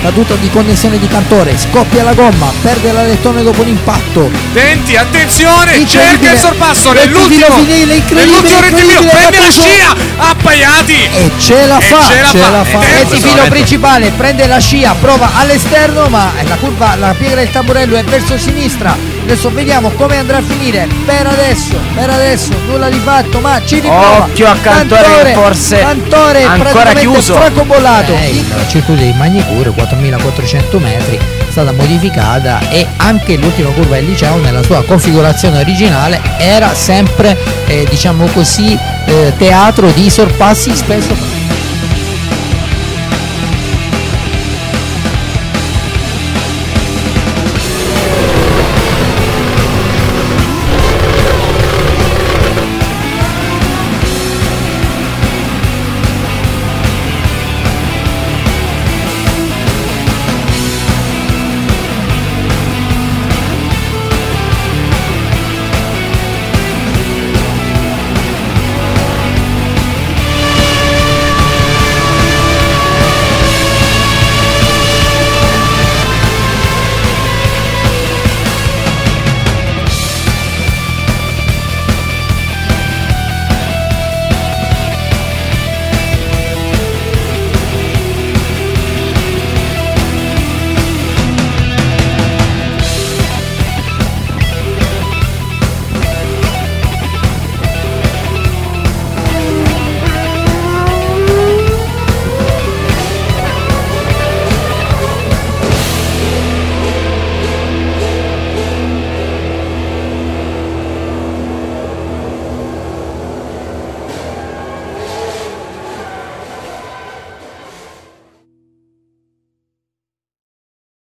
caduta di connessione di Cantore, scoppia la gomma, perde la lettone dopo l'impatto. Tenti, attenzione, cerca il sorpasso nell'ultimo. finale, incredibile, incredibile, prende la scia, appaiati. E ce la fa, ce la fa. fa. Eh, Rettifilo terzino, principale, prende la scia, prova all'esterno, ma la curva, la piega del tamburello è verso sinistra. Adesso vediamo come andrà a finire. Per adesso, per adesso, nulla di fatto, ma ci riprova. Occhio a Cantore che forse Cantore ancora praticamente chiuso. francobollato. Eh, il circuito di Magnicure 4400 metri è stata modificata e anche l'ultima curva del liceo nella sua configurazione originale era sempre eh, diciamo così eh, teatro di sorpassi spesso